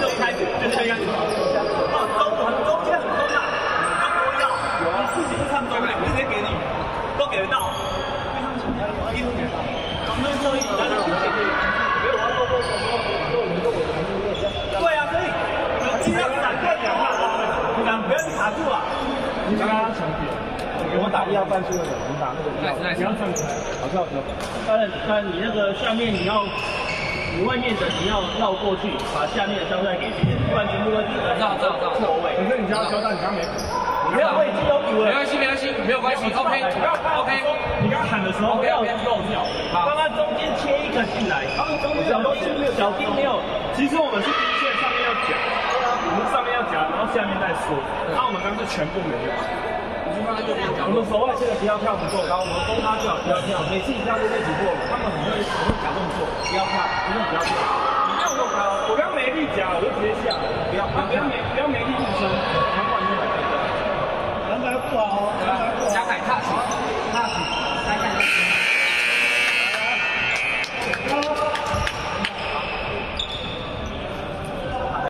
就开始就这样子。哦，中很中间很中啊，要多要，你不要卡住啊。你刚刚抢点，给我打一号半数的，你打那个一号，你要站起来，好跳跳。当然，当然你那个下面你要，你外面的你要绕过去，把下面的胶带给别人，不然全部都是绕绕绕错位。可是你家胶带你刚没。没有位置有以为。没关系，没关系，没有关系，OK OK。你刚喊的时候不要漏掉，刚刚中间切一个进来，小丁没有，小丁没有。其实我们是第一线上面要夹，我们上面要夹，然后下面再说。那我们刚刚是全部没有。我们手外线的不要跳不够高，我们中他就好不要跳。每次一跳就被突破，他们很会很会搞动作，不要跳，不用不要跳。